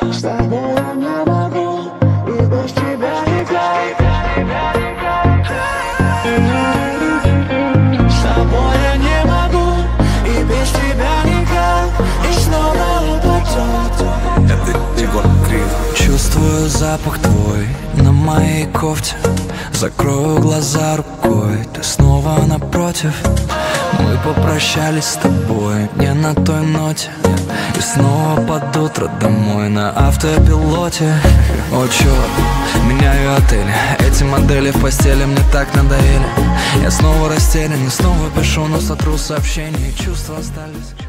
С тобой я не могу И без тебя никак С тобой я не могу И без тебя никак. И снова упадет. Это Егор Крид. Чувствую запах твой на моей кофте. Закрою глаза рукой, ты снова напротив Мы попрощались с тобой не на той ноте. И снова под утро домой на автопилоте. О черт, меняю отель. Эти модели в постели мне так надоели. Я снова растерян и снова пишу, но сотру сообщения Чувства остались